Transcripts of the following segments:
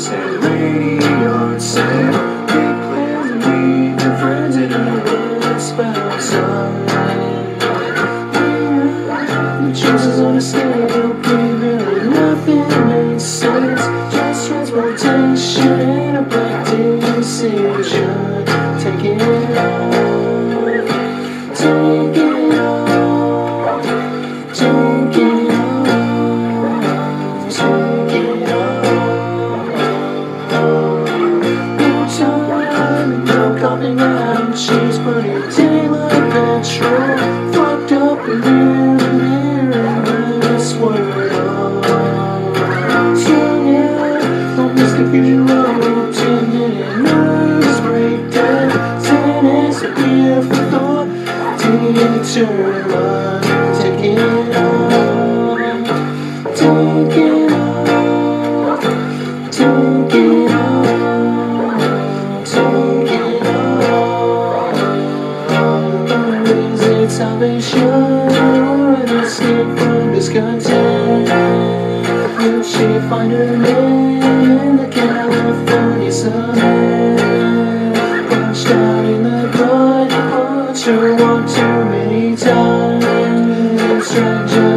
said radio and said big plans and we've been friends and I spent some The choices on the scale really nothing makes sense. Just transportation and a black decision. Take it all, take it all, take it all, time, no coming out. She's burning daylight petrol. Fucked up and mirror this word So yeah, all this confusion low. Ten minute nervous breakdown. Ten is a beautiful thought. Detour, take it all, take it all, take it all, Will she find her man in the California sun? Punched out in the blood, punched her one too many times. Stranger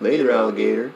Later, alligator.